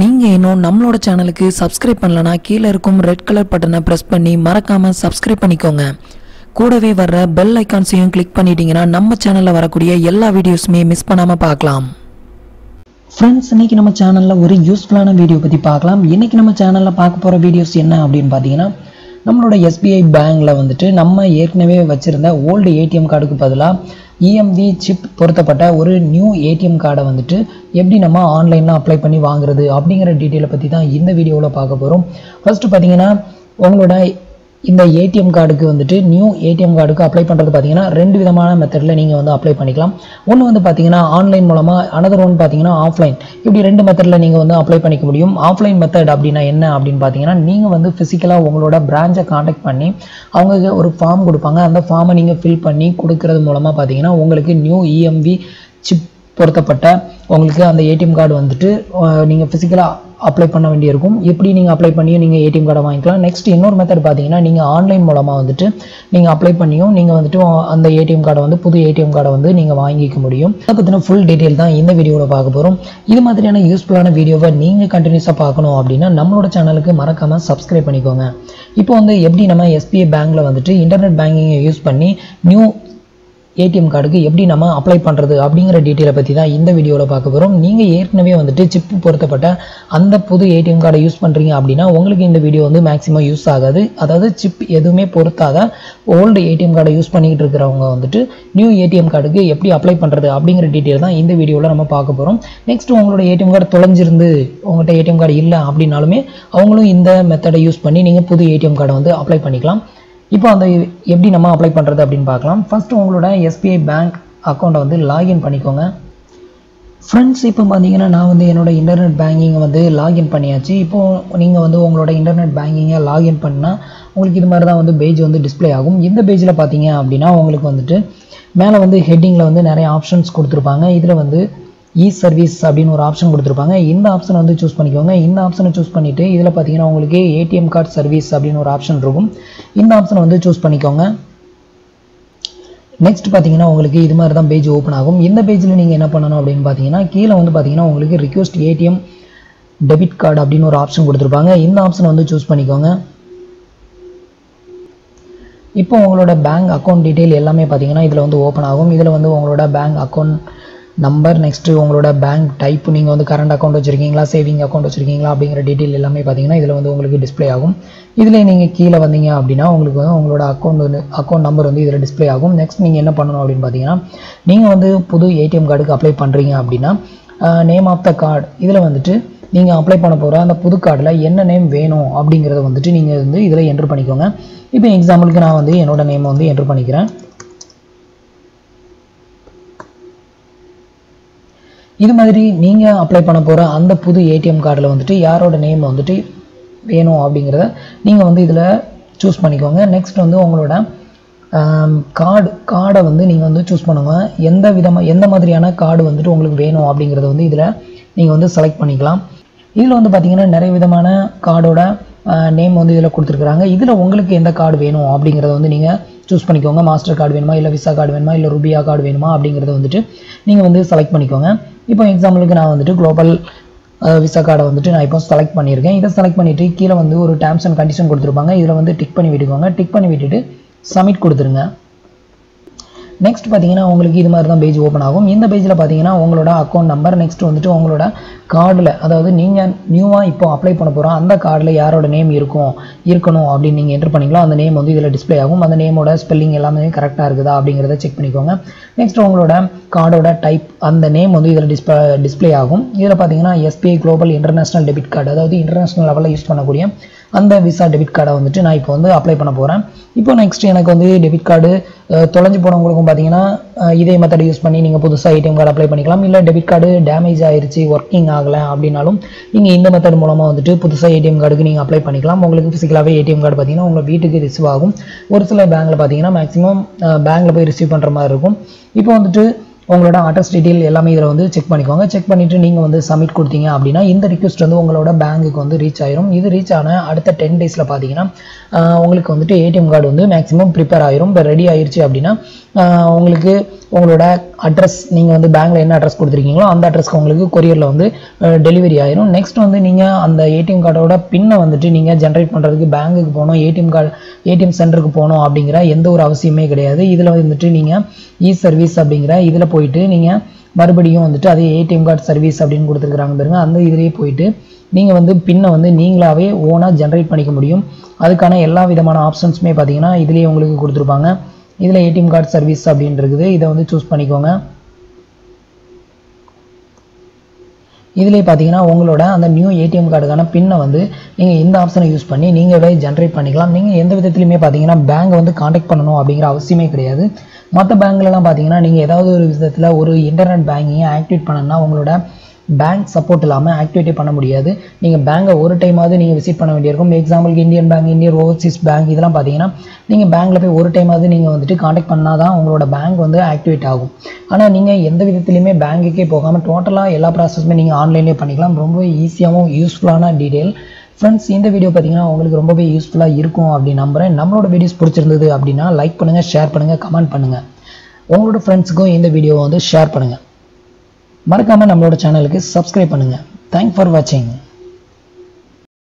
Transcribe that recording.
நீங்கள் இன்னும் நம்மளோட சேனலுக்கு சப்ஸ்கிரைப் பண்ணலனா கீழே இருக்கும் ரெட் கலர் பட்டனை ப்ரெஸ் பண்ணி மறக்காமல் சப்ஸ்கிரைப் பண்ணிக்கோங்க. கூடவே வர்ற பெல் ஐக்கான்ஸையும் கிளிக் பண்ணிட்டீங்கன்னா நம்ம சேனலில் வரக்கூடிய எல்லா வீடியோஸுமே மிஸ் பண்ணாமல் பார்க்கலாம். ஃப்ரெண்ட்ஸ் இன்னைக்கு நம்ம சேனலில் ஒரு யூஸ்ஃபுல்லான வீடியோ பற்றி பார்க்கலாம். இன்னைக்கு நம்ம சேனலில் பார்க்க போகிற வீடியோஸ் என்ன அப்படின்னு பார்த்தீங்கன்னா நம்மளோட எஸ்பிஐ பேங்கில் வந்துட்டு நம்ம ஏற்கனவே வச்சுருந்த ஓல்டு ஏடிஎம் கார்டுக்கு பதிலாக இஎம்வி சிப் பொருத்தப்பட்ட ஒரு நியூ ஏடிஎம் கார்டை வந்துட்டு எப்படி நம்ம ஆன்லைனில் அப்ளை பண்ணி வாங்குறது அப்படிங்கிற டீட்டெயிலை பற்றி தான் இந்த வீடியோவில் பார்க்க போகிறோம் ஃபஸ்ட்டு பார்த்தீங்கன்னா உங்களோட இந்த ஏடிஎம் கார்டுக்கு வந்துட்டு நியூ ஏடிஎம் கார்டுக்கு அப்ளை பண்ணுறது பார்த்தீங்கன்னா ரெண்டு விதமான மெத்தடில் நீங்கள் வந்து அப்ளை பண்ணிக்கலாம். ஒன்று வந்து பார்த்தீங்கன்னா ஆன்லைன் மூலமாக அனதர் ஒன் பார்த்தீங்கன்னா ஆஃப்லைன் இப்படி ரெண்டு மெத்தடில் நீங்கள் வந்து அப்ளை பண்ணிக்க முடியும். ஆஃப்லைன் மெத்தட் அப்படின்னா என்ன அப்படின்னு பார்த்தீங்கன்னா நீங்கள் வந்து ஃபிசிக்கலாக உங்களோட பிரான்ச்சை காண்டாக்ட் பண்ணி அவங்க ஒரு ஃபார்ம் கொடுப்பாங்க. அந்த ஃபார்மை நீங்கள் ஃபில் பண்ணி கொடுக்கறது மூலமாக பார்த்தீங்கன்னா உங்களுக்கு நியூ இஎம்வி சிப் பொருத்தப்பட்ட உங்களுக்கு அந்த ஏடிஎம் கார்டு வந்துட்டு நீங்கள் ஃபிசிக்கலாக அப்ளை பண்ண வேண்டியிருக்கும். எப்படி நீங்கள் அப்ளை பண்ணியும் நீங்கள் ஏடிஎம் கார்டை வாங்கிக்கலாம். நெக்ஸ்ட் இன்னொரு மெத்தட் பார்த்தீங்கன்னா நீங்கள் ஆன்லைன் மூலமாக வந்துட்டு நீங்கள் அப்ளை பண்ணியும் நீங்கள் வந்துட்டு அந்த ஏடிஎம் கார்டை வந்து புது ஏடிஎம் கார்டை வந்து நீங்கள் வாங்கிக்க முடியும். அதை பற்றின ஃபுல் டீட்டெயில் தான் இந்த வீடியோவில் பார்க்க போகிறோம் இது மாதிரியான யூஸ்ஃபுல்லான வீடியோவை நீங்கள் கண்டினியூஸாக பார்க்கணும் அப்படின்னா நம்மளோட சேனலுக்கு மறக்காமல் சப்ஸ்கிரைப் பண்ணிக்கோங்க. இப்போ வந்து எப்படி நம்ம எஸ்பிஐ பேங்க்கில் வந்துட்டு இன்டர்நெட் பேங்கிங்கை யூஸ் பண்ணி நியூ ஏடிஎம் கார்டுக்கு எப்படி நம்ம அப்ளை பண்ணுறது அப்படிங்கிற டீட்டெயிலை பற்றி தான் இந்த வீடியோவில் பார்க்க போகிறோம் நீங்கள் ஏற்கனவே வந்துட்டு சிப் பொருத்தப்பட்ட அந்த புது ஏடிஎம் கார்டை யூஸ் பண்ணுறீங்க அப்படின்னா உங்களுக்கு இந்த வீடியோ வந்து மேக்ஸிமம் யூஸ் ஆகாது. அதாவது சிப் எதுவுமே பொருத்தாத ஓல்டு ஏடிஎம் கார்டை யூஸ் பண்ணிக்கிட்டு இருக்கிறவங்க வந்துட்டு நியூ ஏடிஎம் கார்டுக்கு எப்படி அப்ளை பண்ணுறது அப்படிங்கிற டீட்டெயில் தான் இந்த வீடியோவில் நம்ம பார்க்க போகிறோம் நெக்ஸ்ட் உங்களோட ஏடிஎம் கார்டு தொலைஞ்சிருந்து உங்கள்கிட்ட ஏடிஎம் கார்டு இல்லை அப்படின்னாலுமே அவங்களும் இந்த மெத்தடை யூஸ் பண்ணி நீங்கள் புது ஏடிஎம் கார்டை வந்து அப்ளை பண்ணிக்கலாம். இப்போ அந்த எப்படி நம்ம அப்ளை பண்ணுறது அப்படின்னு பார்க்கலாம். ஃபஸ்ட்டு உங்களோட எஸ்பிஐ பேங்க் அக்கௌண்ட்டை வந்து லாகின் பண்ணிக்கோங்க. ஃப்ரெண்ட்ஸ் இப்போ பார்த்தீங்கன்னா நான் வந்து என்னோடய இன்டர்நெட் பேங்கிங்கை வந்து லாகின் பண்ணியாச்சு. இப்போது நீங்கள் வந்து உங்களோட இன்டர்நெட் பேங்கிங்கை லாகின் பண்ணால் உங்களுக்கு இது மாதிரி தான் வந்து பேஜ் வந்து டிஸ்ப்ளே ஆகும். இந்த பேஜில் பார்த்தீங்க அப்படின்னா உங்களுக்கு வந்துட்டு மேலே வந்து ஹெட்டிங்கில் வந்து நிறைய ஆப்ஷன்ஸ் கொடுத்துருப்பாங்க. இதில் வந்து இ சர்வீஸ் அப்படின்னு ஒரு ஆப்ஷன் கொடுத்துருப்பாங்க. இந்த ஆப்ஷனை வந்து சூஸ் பண்ணிக்கோங்க. இந்த ஆப்ஷனை சூஸ் பண்ணிவிட்டு இதில் பார்த்தீங்கன்னா உங்களுக்கு ஏடிஎம் கார்டு சர்வீஸ் அப்படின்னு ஒரு ஆப்ஷன் இருக்கும். இந்த ஆப்ஷனை வந்து சூஸ் பண்ணிக்கோங்க. நெக்ஸ்ட் பார்த்தீங்கன்னா உங்களுக்கு இது மாதிரி தான் பேஜ் ஓப்பன் ஆகும். இந்த பேஜில் நீங்கள் என்ன பண்ணணும் அப்படின்னு பார்த்தீங்கன்னா கீழே வந்து பார்த்தீங்கன்னா உங்களுக்கு ரிக்வஸ்ட் ஏடிஎம் டெபிட் கார்டு அப்படின்னு ஒரு ஆப்ஷன் கொடுத்துருப்பாங்க. இந்த ஆப்ஷனை வந்து சூஸ் பண்ணிக்கோங்க. இப்போ உங்களோட பேங்க் அக்கௌண்ட் டீட்டெயில் எல்லாமே பார்த்தீங்கன்னா இதில் வந்து ஓப்பன் ஆகும். இதில் வந்து உங்களோட பேங்க் அக்கௌண்ட் நம்பர் நெக்ஸ்ட்டு உங்களோட பேங்க் டைப் நீங்கள் வந்து கரண்ட் அக்கௌண்ட் வச்சுருக்கீங்களா சேவிங் அக்கௌண்ட் வச்சுருக்கீங்களா அப்படிங்கிற டீட்டெயில் எல்லாமே பார்த்தீங்கன்னா இதில் வந்து உங்களுக்கு டிஸ்ப்ளே ஆகும். இதில் நீங்கள் கீழே வந்தீங்க அப்படின்னா உங்களுக்கு வந்து உங்களோட அக்கௌண்ட் வந்து அக்கௌண்ட் நம்பர் வந்து இதில் டிஸ்ப்ளே ஆகும். நெக்ஸ்ட் நீங்கள் என்ன பண்ணணும் அப்படின்னு பார்த்தீங்கன்னா நீங்கள் வந்து புது ஏடிஎம் கார்டுக்கு அப்ளை பண்ணுறீங்க அப்படின்னா நேம் ஆஃப் த கார்டு இதில் வந்துட்டு நீங்கள் அப்ளை பண்ண போகிற அந்த புது கார்டில் என்ன நேம் வேணும் அப்படிங்கிறத வந்துட்டு நீங்கள் வந்து இதில் என்ட்ரு பண்ணிக்கோங்க. இப்போ எக்ஸாம்பிளுக்கு நான் வந்து என்னோட நேம் வந்து என்ட்ரு பண்ணிக்கிறேன். இது மாதிரி நீங்கள் அப்ளை பண்ண போகிற அந்த புது ஏடிஎம் கார்டில் வந்துட்டு யாரோட நேம் வந்துட்டு வேணும் அப்படிங்கிறத நீங்கள் வந்து இதில் சூஸ் பண்ணிக்கோங்க. நெக்ஸ்ட் வந்து உங்களோட கார்டு கார்டை வந்து நீங்கள் வந்து சூஸ் பண்ணுங்கள் எந்த விதமாக எந்த மாதிரியான கார்டு வந்துட்டு உங்களுக்கு வேணும் அப்படிங்கிறத வந்து இதில் நீங்கள் வந்து செலக்ட் பண்ணிக்கலாம். இதில் வந்து பார்த்திங்கன்னா நிறைய விதமான கார்டோட நேம் வந்து இதில் கொடுத்துருக்குறாங்க. இதில் உங்களுக்கு எந்த கார்டு வேணும் அப்படிங்கிறத வந்து நீங்கள் சூஸ் பண்ணிக்கோங்க. மாஸ்டர் கார்டு வேணுமா? இல்லை விசா கார்டு வேணுமா? இல்லை ருபியா கார்டு வேணுமா? அப்படிங்கிறத வந்துட்டு நீங்கள் வந்து செலக்ட் பண்ணிக்கோங்க. இப்போ எக்ஸாம்பிளுக்கு நான் வந்துட்டு குளோபல் விசா கார்டை வந்துட்டு நான் இப்போ செலக்ட் பண்ணியிருக்கேன். இதை செலக்ட் பண்ணிவிட்டு கீழே வந்து ஒரு டேர்ம்ஸ் அண்ட் கண்டிஷன் கொடுத்துருப்பாங்க. இதில் வந்து டிக் பண்ணி விட்டுக்கோங்க. டிக் பண்ணி விட்டுட்டு சப்மிட் கொடுத்துருங்க. நெக்ஸ்ட் பார்த்தீங்கன்னா உங்களுக்கு இது மாதிரி தான் பேஜ் ஓப்பன் ஆகும். இந்த பேஜில் பார்த்தீங்கன்னா உங்களோட அக்கௌண்ட் நம்பர் நெக்ஸ்ட் வந்துட்டு உங்களோட கார்டில் அதாவது நீங்கள் நியூவாக இப்போ அப்ளை பண்ண போகிறோம் அந்த கார்டில் யாரோட நேம் இருக்கும் இருக்கணும் அப்படின்னு நீங்கள் என்ட்ரு பண்ணிக்கலாம் அந்த நேம் வந்து இதில் டிஸ்ப்ளே ஆகும். அந்த நேமோட ஸ்பெல்லிங் எல்லாமே கரெக்டாக இருக்குதா அப்படிங்கிறத செக் பண்ணிக்கோங்க. நெக்ஸ்ட் உங்களோட கார்டோட டைப் அந்த நேம் வந்து இதில் டிஸ்பிளே டிஸ்ப்ளே ஆகும். இதில் பார்த்தீங்கன்னா SBI global international debit card அதாவது இன்டர்நேஷனல் லெவலில் யூஸ் பண்ணக்கூடிய அந்த விசா டெபிட் கார்டை வந்துட்டு நான் இப்போ வந்து அப்ளை பண்ண போகிறேன் இப்போ நெக்ஸ்ட் எனக்கு வந்து டெபிட் கார்டு தொலைஞ்சு போனவங்களுக்கும் பார்த்தீங்கன்னா இதே மெத்தட் யூஸ் பண்ணி நீங்கள் புதுசாக ஏடிஎம் கார்டு அப்ளை பண்ணிக்கலாம். இல்லை டெபிட் கார்டு டேமேஜ் ஆயிடுச்சு ஒர்க்கிங் ஆகலை அப்படின்னாலும் நீங்கள் இந்த மெத்தட் மூலமாக வந்துட்டு புதுசாக ஏடிஎம் கார்டுக்கு நீங்கள் அப்ளை பண்ணிக்கலாம். உங்களுக்கு ஃபிசிக்கலாகவே ஏடிஎம் கார்டு பார்த்தீங்கன்னா உங்கள் வீட்டுக்கு ரிசீவ் ஆகும். ஒரு சில பேங்க்கில் பார்த்தீங்கன்னா மேக்ஸிமம் பேங்க்கில் போய் ரிசீவ் பண்ணுற மாதிரி இருக்கும். இப்போ வந்துட்டு உங்களோட அட்ரஸ் டீட்டெயில் எல்லாமே இதில் வந்து செக் பண்ணிக்கோங்க. செக் பண்ணிவிட்டு நீங்கள் வந்து சப்மிட் கொடுத்தீங்க அப்படின்னா இந்த ரிக்வஸ்ட் வந்து உங்களோட பேங்க்குக்கு வந்து ரீச் ஆயிரும். இது ரீச் ஆன அடுத்த டென் டேஸில் பார்த்தீங்கன்னா உங்களுக்கு வந்துட்டு ஏடிஎம் கார்டு வந்து மேக்ஸிமம் ப்ரிப்பேர் ஆயிரும். இப்போ ரெடி ஆயிடுச்சு அப்படின்னா உங்களுக்கு உங்களோட அட்ரஸ் நீங்கள் வந்து பேங்க்கில் என்ன அட்ரஸ் கொடுத்துருக்கீங்களோ அந்த அட்ரஸ்க்கு உங்களுக்கு கொரியரில் வந்து டெலிவரி ஆயிரும். நெக்ஸ்ட் வந்து நீங்கள் அந்த ஏடிஎம் கார்டோட பின்னை வந்துட்டு நீங்கள் ஜென்ரேட் பண்ணுறதுக்கு பேங்க்குக்கு போகணும் ஏடிஎம் கார்டு ஏடிஎம் சென்டருக்கு போகணும் அப்படிங்கிற எந்த ஒரு அவசியமே கிடையாது. இதில் வந்துட்டு நீங்கள் இ சர்வீஸ் அப்படிங்கிற இதில் போயிட்டு நீங்கள் மறுபடியும் வந்துட்டு அதே ஏடிஎம் கார்டு சர்வீஸ் அப்படின்னு கொடுத்துருக்குறாங்க பாருங்க. அந்த இதுலேயே போயிட்டு நீங்கள் வந்து பின்னை வந்து நீங்களாகவே ஓனாக ஜென்ரேட் பண்ணிக்க முடியும். அதுக்கான எல்லா விதமான ஆப்ஷன்ஸுமே பார்த்தீங்கன்னா இதுலேயே உங்களுக்கு கொடுத்துருப்பாங்க. இதில் ஏடிஎம் கார்டு சர்வீஸ் அப்படின்னு இருக்குது. இதை வந்து சூஸ் பண்ணிக்கோங்க. இதிலே பார்த்தீங்கன்னா உங்களோட அந்த நியூ ஏடிஎம் கார்டுக்கான பின்னை வந்து நீங்கள் இந்த ஆப்ஷனை யூஸ் பண்ணி நீங்களே ஜென்ரேட் பண்ணிக்கலாம். நீங்கள் எந்த விதத்துலையுமே பார்த்தீங்கன்னா பேங்க் வந்து காண்டாக்ட் பண்ணணும் அப்படிங்கிற அவசியமே கிடையாது. மற்ற பேங்க்லலாம் பார்த்தீங்கன்னா நீங்கள் ஏதாவது ஒரு விதத்தில் ஒரு இன்டர்நெட் பேங்கிங்கை ஆக்டிவேட் பண்ணணும்னா உங்களோட பேங்க் சப்போர்ட் இல்லாமல் ஆக்டிவேட்டே பண்ண முடியாது. நீங்கள் பேங்கை ஒரு டைமாவது நீங்கள் விசிட் பண்ண வேண்டியிருக்கும். எக்ஸாம்பிளுக்கு Indian Bank Indian Overseas Bank இதெல்லாம் பார்த்தீங்கன்னா நீங்கள் பேங்க்கில் போய் ஒரு டைமாவது நீங்கள் வந்துட்டு காண்டாக்ட் பண்ணால் தான் உங்களோட பேங்க் வந்து ஆக்டிவேட் ஆகும். ஆனால் நீங்கள் எந்த விதத்துலையுமே பேங்க்குக்கே போகாமல் டோட்டலாக எல்லா ப்ராசஸுமே நீங்கள் ஆன்லைன்லேயே பண்ணிக்கலாம். ரொம்ப ஈஸியாகவும் யூஸ்ஃபுல்லான டீட்டெயில் ஃப்ரெண்ட்ஸ் இந்த வீடியோ பார்த்தீங்கன்னா உங்களுக்கு ரொம்பவே யூஸ்ஃபுல்லாக இருக்கும் அப்படின்னு நம்புகிறேன் நம்மளோட வீடியோஸ் பிடிச்சிருந்தது அப்படின்னா லைக் பண்ணுங்கள் ஷேர் பண்ணுங்கள் கமெண்ட் பண்ணுங்கள் உங்களோட ஃப்ரெண்ட்ஸுக்கும் இந்த வீடியோவை வந்து ஷேர் பண்ணுங்கள் மறக்காமல் நம்மளோட சேனலுக்கு சப்ஸ்கிரைப் பண்ணுங்கள் தேங்க் ஃபார் வாட்சிங்